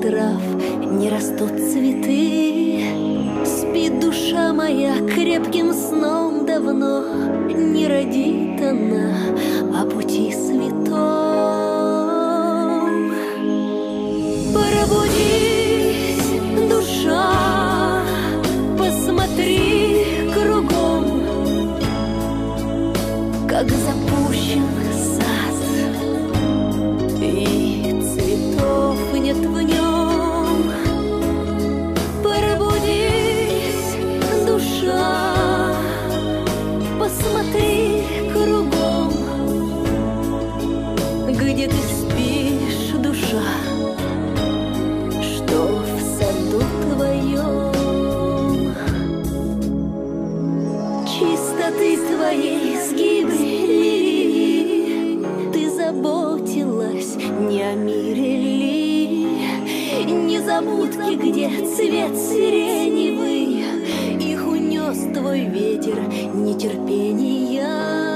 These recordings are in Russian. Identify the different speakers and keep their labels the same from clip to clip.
Speaker 1: трав не растут цветы. Спит душа моя крепким сном давно, не родит она о пути святом. Пробудись, душа, посмотри кругом, как запах Незабудки, где цвет сиреневый. Их унес твой ветер нетерпения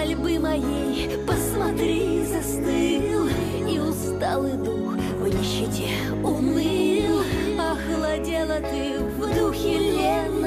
Speaker 1: мольбы моей, посмотри, застыл, И усталый дух в нищете уныл. Охладела ты в духе ленности,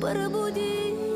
Speaker 1: пробуди